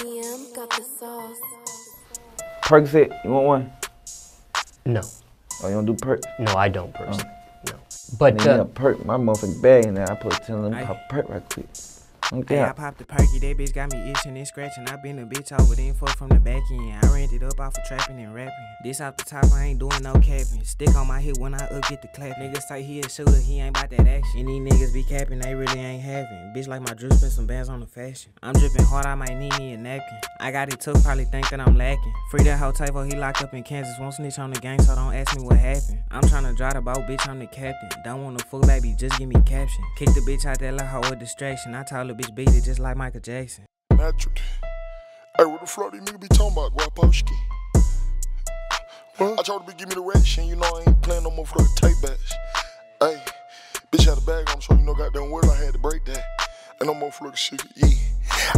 got the sauce. Percocet, you want one? No, Oh, you don't do perk? no, I don't personally. No, but Then uh, a perk, my motherfucking bag in there. I put tell them Aye. pop perk right quick. Okay. Hey, I popped the perky, that bitch got me itching and scratching. I been a bitch over then fuck from the back end. I ran it up off of trapping and rapping. This off the top, I ain't doing no capping. Stick on my hip when I up get the clap. Niggas say he a shooter, he ain't bout that action. And these niggas be capping, they really ain't having. Bitch like my drip spend some bands on the fashion. I'm dripping hard, I might need me a napkin. I got it took, probably think that I'm lacking. Free that whole table, oh, he locked up in Kansas. Won't snitch on the gang, so don't ask me what happened. I'm tryna drive the boat, bitch, I'm the captain. Don't want no full baby, just give me caption. Kick the bitch out that like hoe a distraction. I told the bitch beat it just like Michael Jackson. Hey, what the fuck these niggas be talking about? I told her to give me the ration, you know I ain't playing no more for the tape bash. Hey, bitch had a bag on, so you know goddamn well I had to break that. And no more fucking shit, yeah.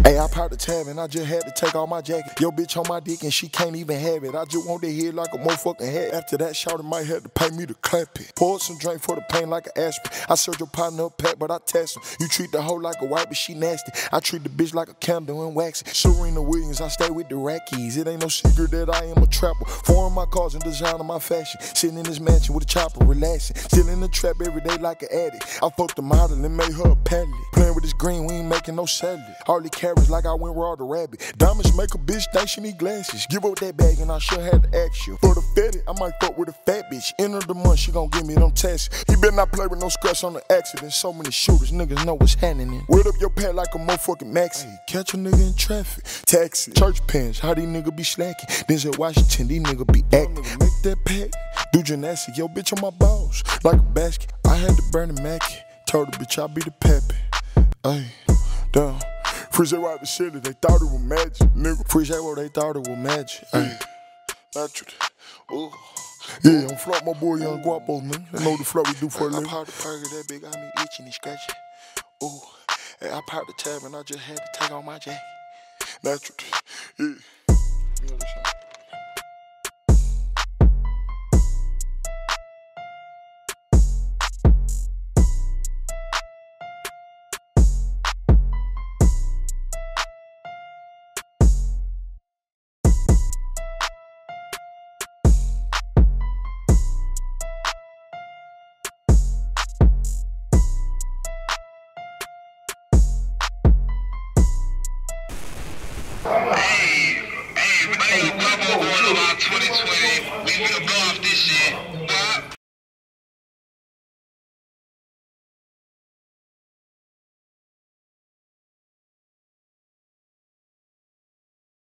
Hey, I popped the tab and I just had to take off my jacket. Yo, bitch on my dick and she can't even have it. I just want to hear like a motherfucking head. After that, shouted might have to pay me to clap it. Poured some drink for the pain like an aspirin. I served your partner up pack, but I test him. You treat the hoe like a wife, but she nasty. I treat the bitch like a candle and wax it. Serena Williams, I stay with the Rackies. It ain't no secret that I am a trapper. Foreign my cars and design of my fashion. Sitting in this mansion with a chopper, relaxing. Still in the trap every day like an addict. I fucked the model and made her a pallet. Playing with this green, we ain't making no salad. Hardly like I went raw the rabbit. Diamonds make a bitch think she need glasses. Give up that bag and I sure had to ask you. For the fetty, I might fuck with a fat bitch. Of the month, she gon' give me them tests. You better not play with no scratch on the accident. So many shooters, niggas know what's happening. Word up your pad like a motherfucking maxi. Catch a nigga in traffic. Taxi. Church pants, how these niggas be slacking. Denzel Washington, these niggas be acting. Make that pack. Do gymnastics. Yo, bitch on my balls. Like a basket. I had to burn the Mackie. Told the bitch I be the peppy. Ay, damn. Freeze that right the shit, they thought it was magic, nigga. Freeze that they thought it was magic. Ay, natural. Ooh. Yeah, I'm flop my boy Young Guapo, man. I know the flop we do for a living. I popped the burger, that big got me itching and scratching. Ooh, hey, I popped the tab and I just had to take off my jacket. Natural. Yeah. Hey, hey, bang, bubble going about 2020. We gonna blow off this shit.